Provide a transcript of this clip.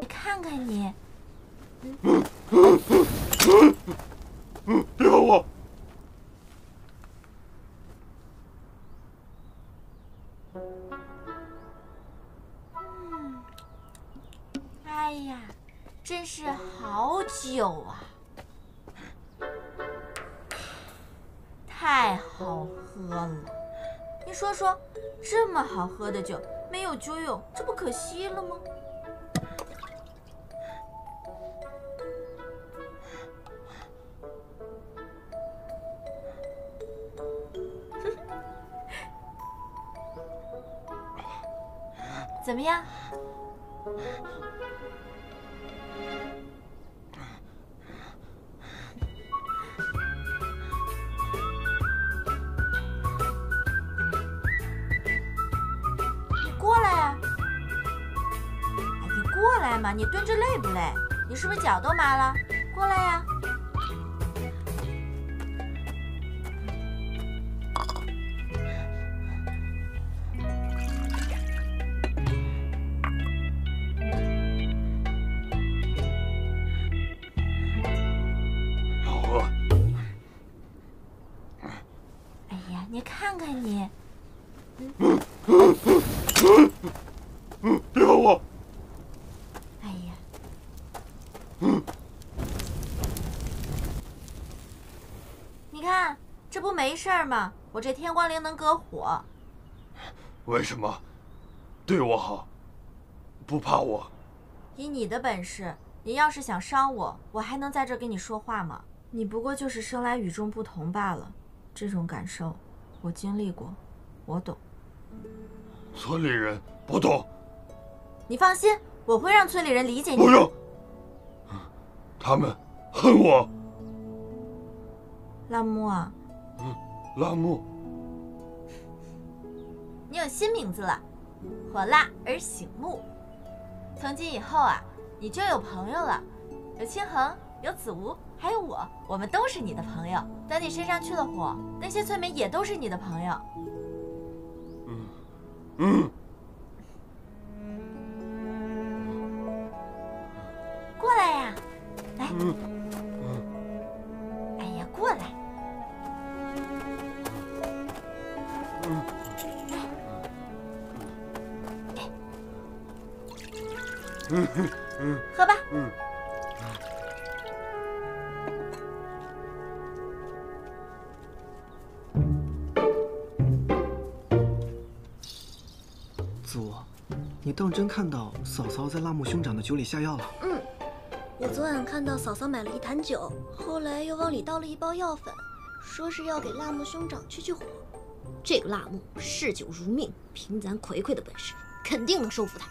你看看你，别碰我！哎呀，真是好酒啊！太好喝了！你说说，这么好喝的酒，没有酒友，这不可惜了吗？怎么样？来嘛！你蹲着累不累？你是不是脚都麻了？过来呀、好喝！哎呀，你看看你，别碰我！哎呀，你看这不没事儿吗？我这天光灵能隔火。为什么对我好，不怕我？以你的本事，你要是想伤我，我还能在这儿跟你说话吗？你不过就是生来与众不同罢了。这种感受，我经历过，我懂。村里人不懂，你放心，我会让村里人理解你不。用。他们恨我，拉木啊，拉木。你有新名字了，火辣而醒目。从今以后啊，你就有朋友了，有清恒，有子无，还有我，我们都是你的朋友。等你身上去了火，那些村民也都是你的朋友。嗯，过 喝吧。嗯子午，你当真看到嫂嫂在辣木兄长的酒里下药了？嗯，我昨晚看到嫂嫂买了一坛酒，后来又往里倒了一包药粉，说是要给辣木兄长去去火。这个辣木嗜酒如命，凭咱葵葵的本事，肯定能收服他。